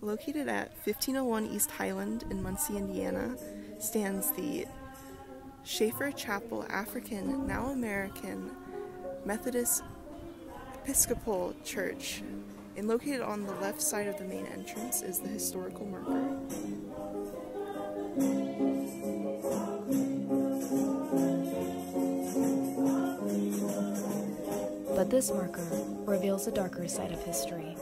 Located at 1501 East Highland in Muncie, Indiana, stands the Shaffer Chapel African, now American, Methodist Episcopal Church. And located on the left side of the main entrance is the historical marker. But this marker reveals a darker side of history.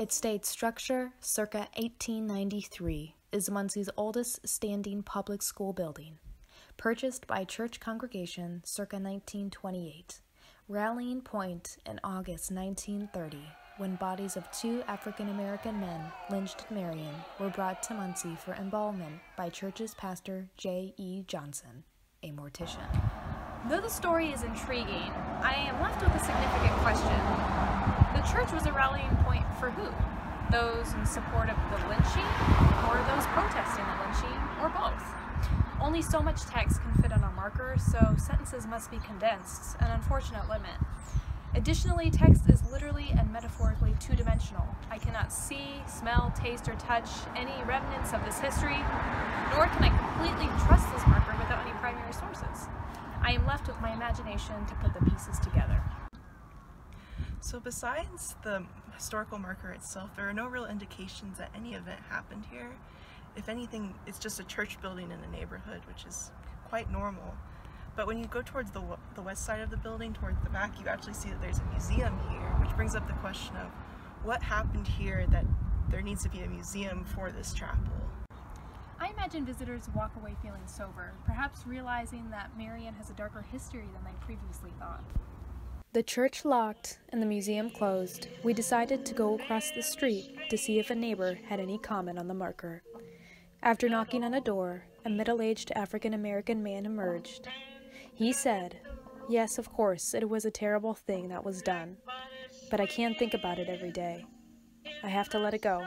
It states structure circa 1893 is Muncie's oldest standing public school building, purchased by church congregation circa 1928, rallying point in August 1930 when bodies of two African American men lynched in Marion were brought to Muncie for embalmment by church's pastor J. E. Johnson, a mortician. Though the story is intriguing, I am left with a significant question. The church was a rallying point for who? Those in support of the lynching, or those protesting the lynching, or both? Only so much text can fit on a marker, so sentences must be condensed, an unfortunate limit. Additionally, text is literally and metaphorically two-dimensional. I cannot see, smell, taste, or touch any remnants of this history, nor can I completely trust this marker without any primary sources. I am left with my imagination to put the pieces together. So besides the historical marker itself, there are no real indications that any event happened here. If anything, it's just a church building in a neighborhood, which is quite normal. But when you go towards the, the west side of the building, towards the back, you actually see that there's a museum here, which brings up the question of what happened here that there needs to be a museum for this chapel. I imagine visitors walk away feeling sober, perhaps realizing that Marion has a darker history than they previously thought. The church locked and the museum closed, we decided to go across the street to see if a neighbor had any comment on the marker. After knocking on a door, a middle aged African American man emerged. He said, Yes, of course, it was a terrible thing that was done, but I can't think about it every day. I have to let it go.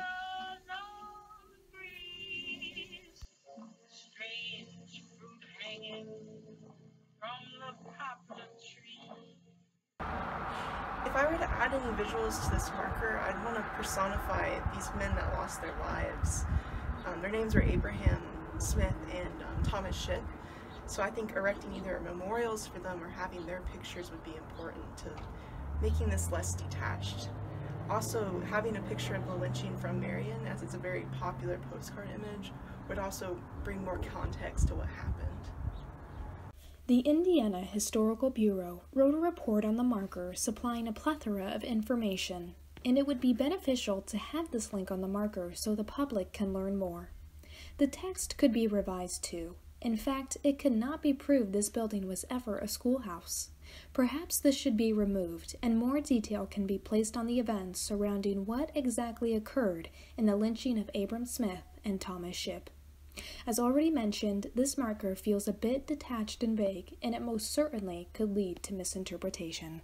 If I were to add any visuals to this marker, I'd want to personify these men that lost their lives. Um, their names were Abraham Smith and um, Thomas Shipp. So I think erecting either memorials for them or having their pictures would be important to making this less detached. Also, having a picture of the lynching from Marion, as it's a very popular postcard image, would also bring more context to what happened. The Indiana Historical Bureau wrote a report on the marker supplying a plethora of information, and it would be beneficial to have this link on the marker so the public can learn more. The text could be revised too. In fact, it could not be proved this building was ever a schoolhouse. Perhaps this should be removed, and more detail can be placed on the events surrounding what exactly occurred in the lynching of Abram Smith and Thomas Shipp. As already mentioned, this marker feels a bit detached and vague, and it most certainly could lead to misinterpretation.